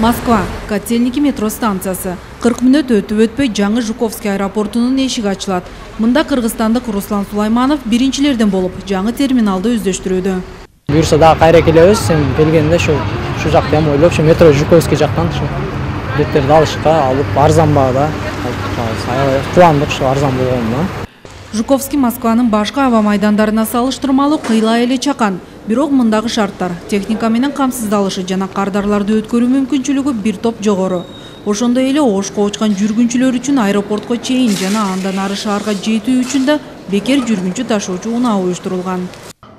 Москва, Котельники метро станциясы. 40 мүнөт өтүп өтпөй жаңы Жуковский аэропортунун эшиги ачылат. Мында кыргызстандык Руслан Сулайманов биринчилерден болуп, жаңы терминалды өздөштүрүүдө. буюрса дагы кайра келебиз сен келгенде ушу ушул жакты эми ойлоп ушу метро жуковский жактан ушу билеттерди алышка алып арзан баада аябай кубандык ушу арзан болгонуна Жуковский Москванын башка аба майдандарына салыштырмалуу кыйла эле чакан. Бирок мындагы шарттар, техника менен камсыздалышы жана кардарларды өткөрүү мүмкүнчүлүгү бир топ жогору. Ошондой эле ошко учкан жүргүнчүлөр үчүн аэропортко чейин жана андан ары шаарга жетүү үчүн да бекер жүргүнчү ташуучу унаа уюштурулган.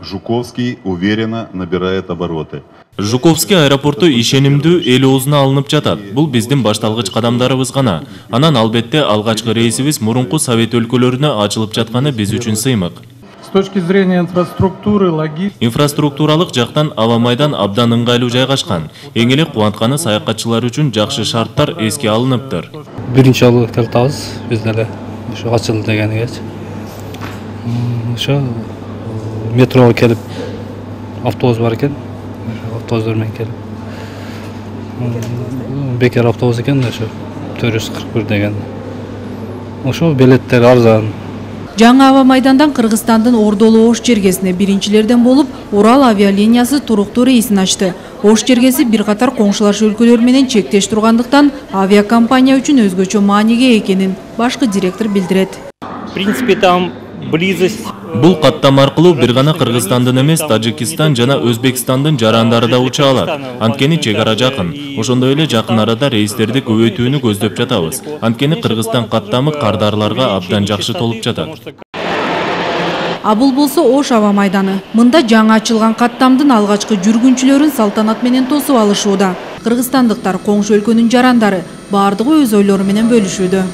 Жуковский уверенно набирает обороты. жуковский аэропорту ишенимдүү эл оозуна алынып жатат. Бул биздин башталгыч кадамдарыбыз гана. анан албетте алгачкы рейсибиз мурунку совет өлкөлөрүнө ачылып жатканы биз үчүн сыймык точки зрения инфраструктуры, логистики, инфраструктуралык жактан аба майдан абдан ыңгайлуу жайгашкан эң эле кубантканы саякатчылар үчүн жакшы шарттар эске алыныптыр. Биринчи жолу тилтабыз биз деле ушу ачылды дегенигечи ошо метрого келип автобус бар экен ошо автобустар менен келип М, бекер автобус экен да ошо төрт жүз кырк бир деген ошо билеттер арзан Жаңы аба майдандан Кыргызстандын Ордолу Ош чергесине биринчилерден болуп, Урал авиалиниясы туруктуу рейсин ачты. Ош чергеси бир катар коңшулаш өлкөлөр менен чектеш тургандыктан авиакомпания үчүн өзгөчө мааниге экенин башкы директор билдирет. В принципе, там близость бул каттама аркылуу бир гана кыргызстандын эмес тажикстан жана өзбекстандын жарандары да уча алат анткени чек ара жакын ошондой эле жакын арада рейстерди көбөйтүүнү көздөп жатабыз анткени кыргызстан каттамы кардарларга абдан жакшы толуп жатат А бул болсо Ош аба майданы. Мында жаңы ачылган каттамдын алгачкы жүргүнчүлөрүн салтанат менен тосуп алышууда. Кыргызстандыктар коңшу өлкөнүн жарандары баардыгы өз ойлору менен бөлүшүүдө.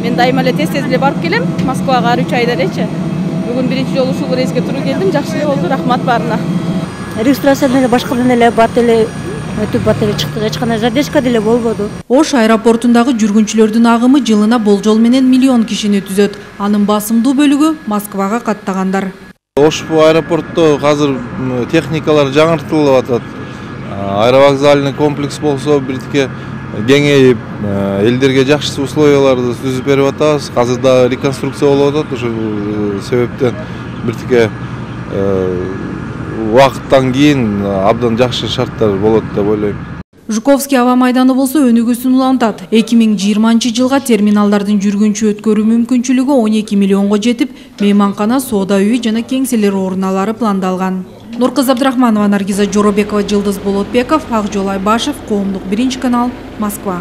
Мен дайыма эле тез тез эле барып келем Москвага ар үч айда элечи. Бүгүн биринчи жолу ушул рейске туруп келдим. Жакшы эле болду. Рахмат баарына. регистрациядан эле башкадан эле бат эле өтүп бат эле чыктык эч кандай задержка деле болбоду Ош аэропортундагы жүргүнчүлөрдүн агымы жылына болжол менен миллион кишини түзөт. Анын басымдуу бөлүгү Москвага каттагандар. ош аэропортто азыр техникалар жаңыртылып атат аэровокзальный комплекс болсо биртике кеңейип э, элдерге жакшы условияларды түзүп берип атабыз азыр дагы реконструкция болуп атат ошол э, себептен биртике убакыттан кийин абдан жакшы шарттар болот деп ойлойм Жуковский аба майданы болсо өнүгүүсүн улантат. 2020 жылга терминалдардын жүргүнчү өткөрүү мүмкүнчүлүгү 12 миллионго жетип, мейманкана, соода үйү жана кеңселер оруналары пландалган. Нуркыз Абдрахманова, Наргиза Жоробекова, Жылдыз Болотбеков, Акжол Айбашев, Коомдук биринчи канал, Москва.